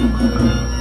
Uhum.